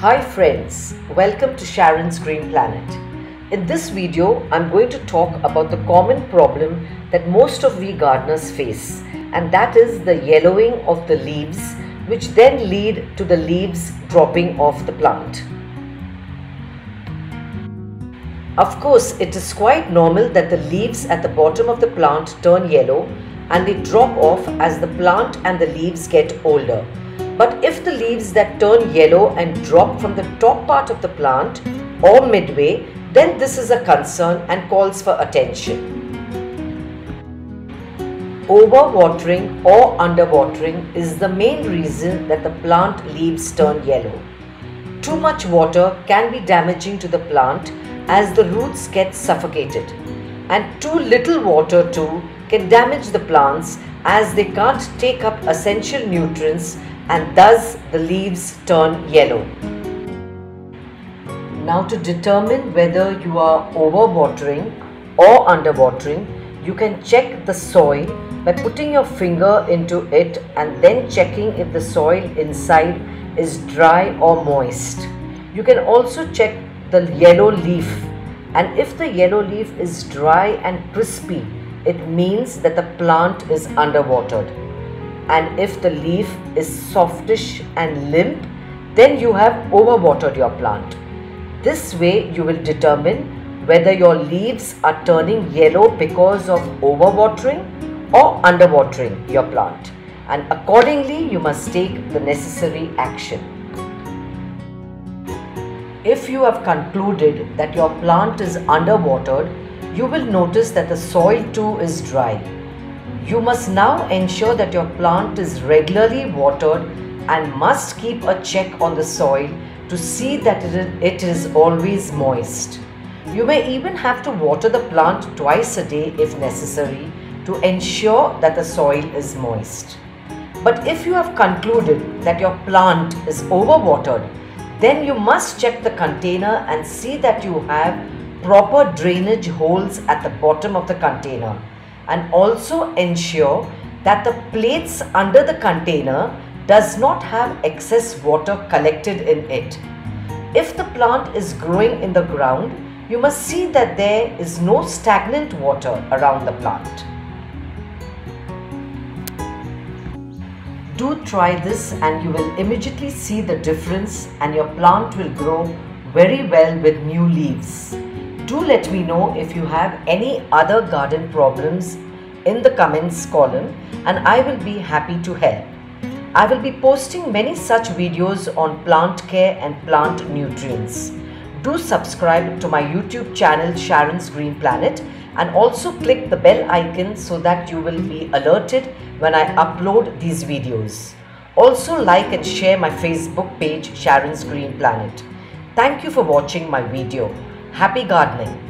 Hi friends, welcome to Sharon's Green Planet. In this video, I'm going to talk about the common problem that most of we gardeners face and that is the yellowing of the leaves which then lead to the leaves dropping off the plant. Of course, it is quite normal that the leaves at the bottom of the plant turn yellow and they drop off as the plant and the leaves get older. But if the leaves that turn yellow and drop from the top part of the plant or midway, then this is a concern and calls for attention. Overwatering or underwatering is the main reason that the plant leaves turn yellow. Too much water can be damaging to the plant as the roots get suffocated and too little water too can damage the plants as they can't take up essential nutrients and thus the leaves turn yellow. Now to determine whether you are overwatering or underwatering, you can check the soil by putting your finger into it and then checking if the soil inside is dry or moist. You can also check the yellow leaf and if the yellow leaf is dry and crispy it means that the plant is underwatered. And if the leaf is softish and limp, then you have overwatered your plant. This way you will determine whether your leaves are turning yellow because of overwatering or underwatering your plant. And accordingly, you must take the necessary action. If you have concluded that your plant is underwatered, you will notice that the soil too is dry. You must now ensure that your plant is regularly watered and must keep a check on the soil to see that it is always moist. You may even have to water the plant twice a day if necessary to ensure that the soil is moist. But if you have concluded that your plant is overwatered, then you must check the container and see that you have proper drainage holes at the bottom of the container and also ensure that the plates under the container does not have excess water collected in it. If the plant is growing in the ground, you must see that there is no stagnant water around the plant. Do try this and you will immediately see the difference and your plant will grow very well with new leaves. Do let me know if you have any other garden problems in the comments column and I will be happy to help. I will be posting many such videos on plant care and plant nutrients. Do subscribe to my YouTube channel Sharon's Green Planet and also click the bell icon so that you will be alerted when I upload these videos. Also like and share my Facebook page Sharon's Green Planet. Thank you for watching my video. Happy gardening!